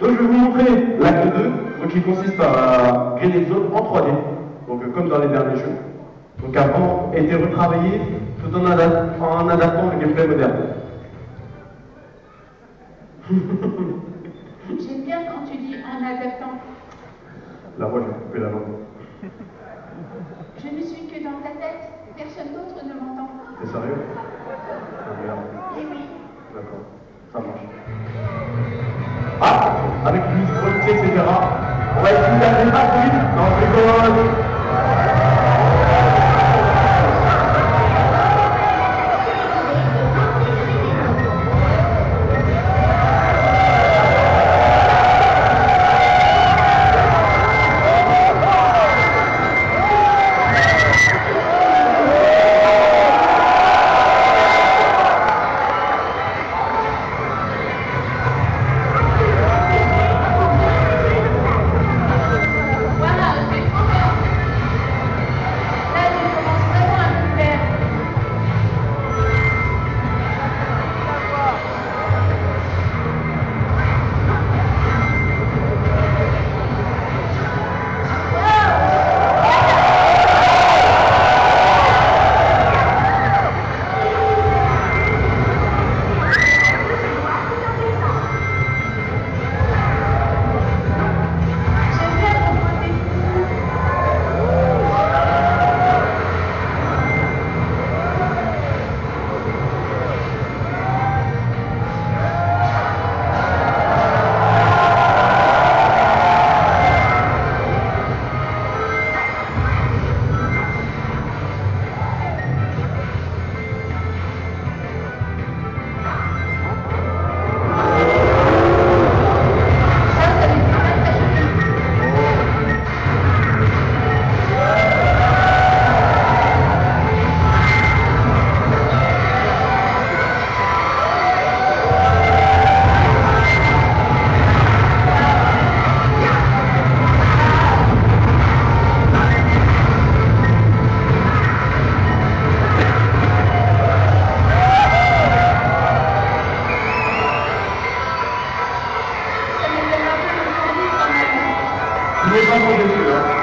Donc je vais vous montrer l'acte 2, donc, qui consiste à créer des zones en 3D, donc euh, comme dans les derniers jeux. Donc avant, été retravaillé tout en, en adaptant le gameplay moderne. J'aime bien quand tu dis en adaptant. Là, moi, j'ai coupé la langue. Je ne suis que dans ta tête. Personne d'autre ne m'entend. T'es sérieux? Eh oui. D'accord, mesma acontecerá.